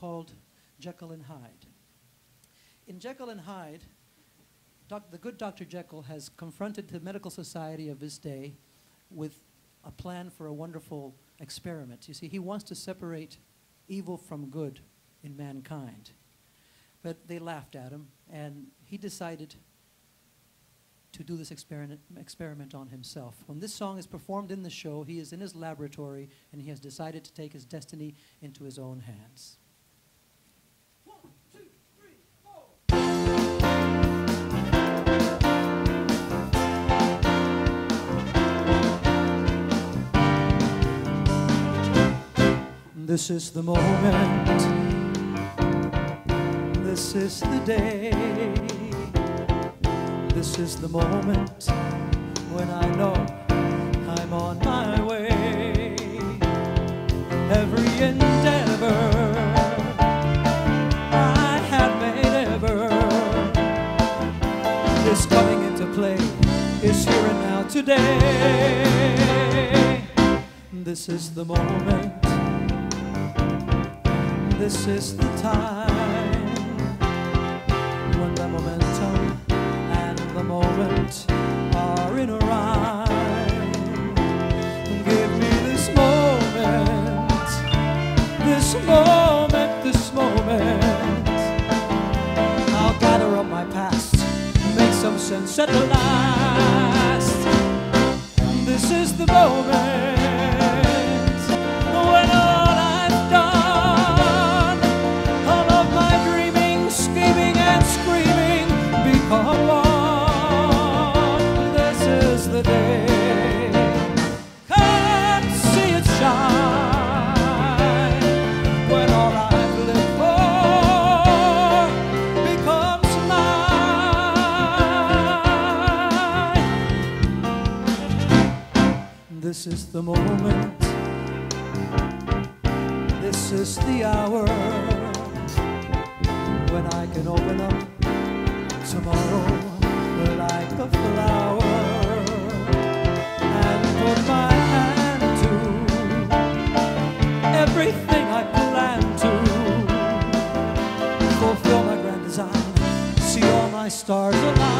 called Jekyll and Hyde. In Jekyll and Hyde, the good Dr. Jekyll has confronted the medical society of his day with a plan for a wonderful experiment. You see, he wants to separate evil from good in mankind. But they laughed at him, and he decided to do this experiment, experiment on himself. When this song is performed in the show, he is in his laboratory, and he has decided to take his destiny into his own hands. This is the moment. This is the day. This is the moment when I know I'm on my way. Every endeavor I have made ever is coming into play, is here and now today. This is the moment this is the time when the momentum and the moment are in a rhyme. Give me this moment, this moment, this moment. I'll gather up my past, make some sense at last. This is the moment. This is the moment. This is the hour when I can open up tomorrow like a flower and put my hand to everything I plan to fulfill my grand design, see all my stars align.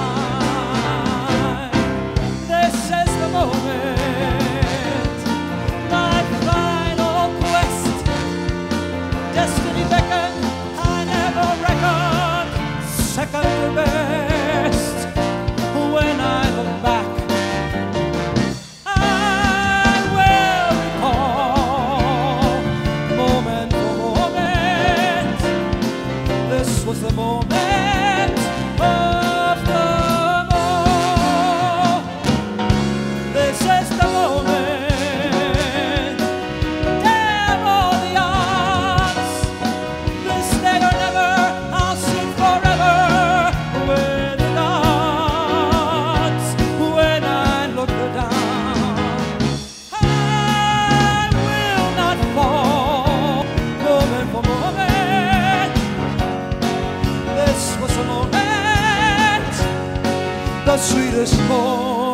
more.